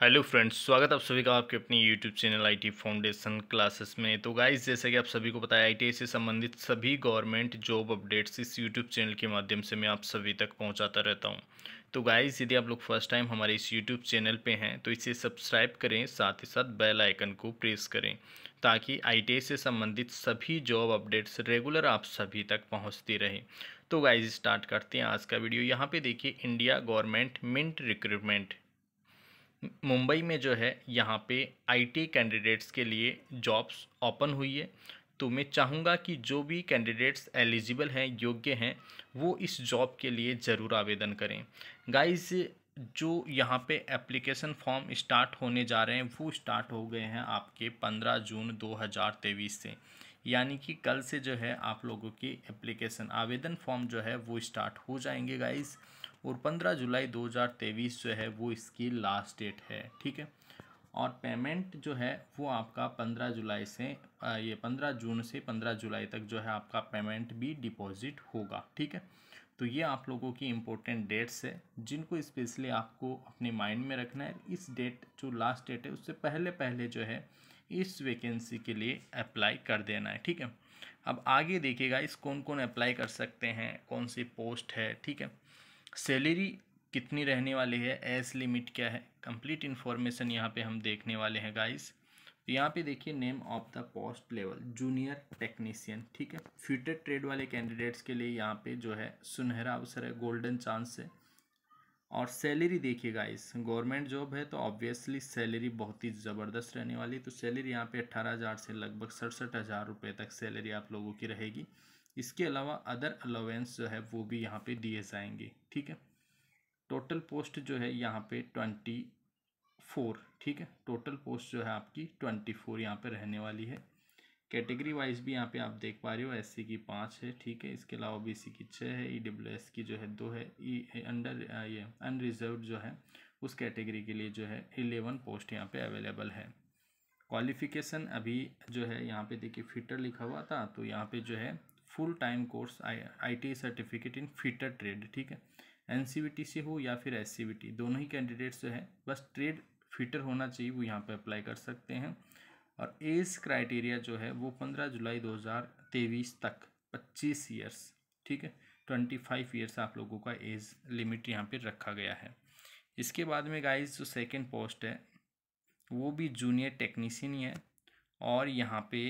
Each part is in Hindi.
हेलो फ्रेंड्स, स्वागत आप सभी का आपके अपनी YouTube channel IT foundation classes में। तो गाइस जैसे कि आप सभी को पता है आईटीआई से संबंधित सभी गवर्नमेंट जॉब अपडेट्स इस यूट्यूब चैनल के माध्यम से मैं आप सभी तक पहुंचाता रहता हूँ। तो गाइस यदि आप लोग फ़र्स्ट टाइम हमारे इस यूट्यूब चैनल पे हैं तो इसे सब्सक्राइब करें, साथ ही साथ बेल आइकन को प्रेस करें, ताकि आईटीआई से संबंधित सभी जॉब अपडेट्स रेगुलर आप सभी तक पहुँचती रहे। तो गाइज़ स्टार्ट करते हैं आज का वीडियो यहाँ पे देखिए India government mint recruitment Mumbai में जो है, यहाँ पे आईटी कैंडिडेट्स के लिए जॉब्स ओपन हुई है। तो मैं चाहूँगा कि जो भी कैंडिडेट्स एलिजिबल हैं, योग्य हैं, वो इस जॉब के लिए ज़रूर आवेदन करें। गाइस जो यहाँ पे एप्लीकेशन फॉर्म स्टार्ट होने जा रहे हैं, वो स्टार्ट हो गए हैं आपके पंद्रह जून दो हज़ार तेईस से। यानी कि कल से जो है आप लोगों की एप्लीकेशन आवेदन फॉर्म जो है वो स्टार्ट हो जाएँगे गाइज़ और पंद्रह जुलाई दो हज़ार तेईस जो है वो इसकी लास्ट डेट है, ठीक है? और पेमेंट जो है, वो आपका पंद्रह जुलाई से ये पंद्रह जून से पंद्रह जुलाई तक जो है आपका पेमेंट भी डिपॉजिट होगा, ठीक है? तो ये आप लोगों की इम्पोर्टेंट डेट्स है, जिनको स्पेशली आपको अपने माइंड में रखना है। इस डेट जो लास्ट डेट है, उससे पहले पहले जो है, इस वैकेंसी के लिए अप्लाई कर देना है, ठीक है? अब आगे देखिएगा इस कौन कौन अप्लाई कर सकते हैं, कौन सी पोस्ट है, ठीक है? सैलरी कितनी रहने वाली है एज लिमिट क्या है? कंप्लीट इन्फॉर्मेशन यहाँ पे हम देखने वाले हैं गाइस तो यहाँ पे देखिए name of the post level junior technician ठीक है? फ्यूटर ट्रेड वाले कैंडिडेट्स के लिए यहाँ पे जो है सुनहरा अवसर है गोल्डन चांस है। और सैलरी देखिए गाइस गवर्नमेंट जॉब है तो ऑब्वियसली सैलरी बहुत ही ज़बरदस्त रहने वाली तो सैलरी यहाँ पे अट्ठारह हज़ार से लगभग सड़सठ हज़ार रुपये तक सैलरी आप लोगों की रहेगी। इसके अलावा अदर अलावेंस जो है वो भी यहाँ पे दिए जाएँगे, ठीक है? टोटल पोस्ट जो है यहाँ पे ट्वेंटी फोर, ठीक है? टोटल पोस्ट जो है आपकी ट्वेंटी फोर यहाँ पर रहने वाली है। कैटेगरी वाइज भी यहाँ पे आप देख पा रहे हो एससी की पाँच है, ठीक है? इसके अलावा बीसी की छः है ई डब्ल्यू एस की जो है दो है ई अंडर ये अनरिजर्व जो है, उस कैटेगरी के लिए जो है इलेवन पोस्ट यहाँ पे अवेलेबल है। क्वालिफिकेशन अभी जो है यहाँ पे देखिए फिटर लिखा हुआ था तो यहाँ पे जो है full time course I T certificate in fitter trade ठीक है? एन से हो या फिर एससीबीटी दोनों ही कैंडिडेट्स जो है, बस ट्रेड फिटर होना चाहिए, वो यहाँ पे अप्लाई कर सकते हैं। और एज क्राइटेरिया जो है, वो पंद्रह जुलाई दो हज़ार तेईस तक, पच्चीस ईयर्स ठीक है? ट्वेंटी फाइव ईयर्स आप लोगों का एज लिमिट यहाँ पे रखा गया है। इसके बाद में गाइस जो सेकंड पोस्ट है, वो भी जूनियर टेक्नीशियन ही है और यहाँ पे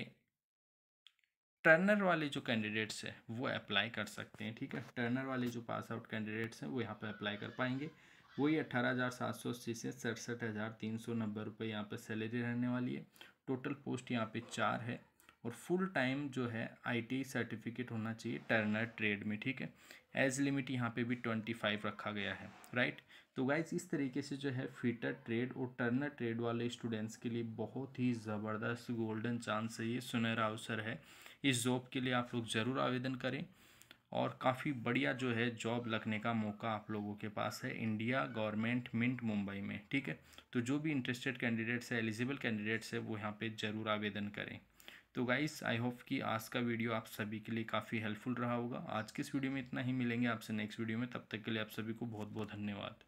टर्नर वाले जो कैंडिडेट्स हैं, वो अप्लाई कर सकते हैं, ठीक है? टर्नर वाले जो पास आउट कैंडिडेट्स हैं, वो यहाँ पे अप्लाई कर पाएँगे। वही अट्ठारह हज़ार सात सौ अस्सी से सड़सठ हज़ार तीन सौ नब्बे रुपये यहाँ पर सैलरी रहने वाली है। टोटल पोस्ट यहाँ पे चार है और फुल टाइम जो है आईटी सर्टिफिकेट होना चाहिए टर्नर ट्रेड में, ठीक है? एज लिमिट यहाँ पे भी ट्वेंटी फाइव रखा गया है राइट तो गाइज़ इस तरीके से जो है फिटर ट्रेड और टर्नर ट्रेड वाले स्टूडेंट्स के लिए बहुत ही ज़बरदस्त गोल्डन चांस है ये, सुनहरा अवसर है। इस जॉब के लिए आप लोग ज़रूर आवेदन करें और काफ़ी बढ़िया जो है जॉब लगने का मौका आप लोगों के पास है इंडिया गवर्नमेंट मिंट मुंबई में, ठीक है? तो जो भी इंटरेस्टेड कैंडिडेट्स है एलिजिबल कैंडिडेट्स है, वो यहाँ पे ज़रूर आवेदन करें। तो गाइस आई होप कि आज का वीडियो आप सभी के लिए काफ़ी हेल्पफुल रहा होगा। आज के इस वीडियो में इतना ही मिलेंगे। आपसे नेक्स्ट वीडियो में तब तक के लिए आप सभी को बहुत बहुत धन्यवाद।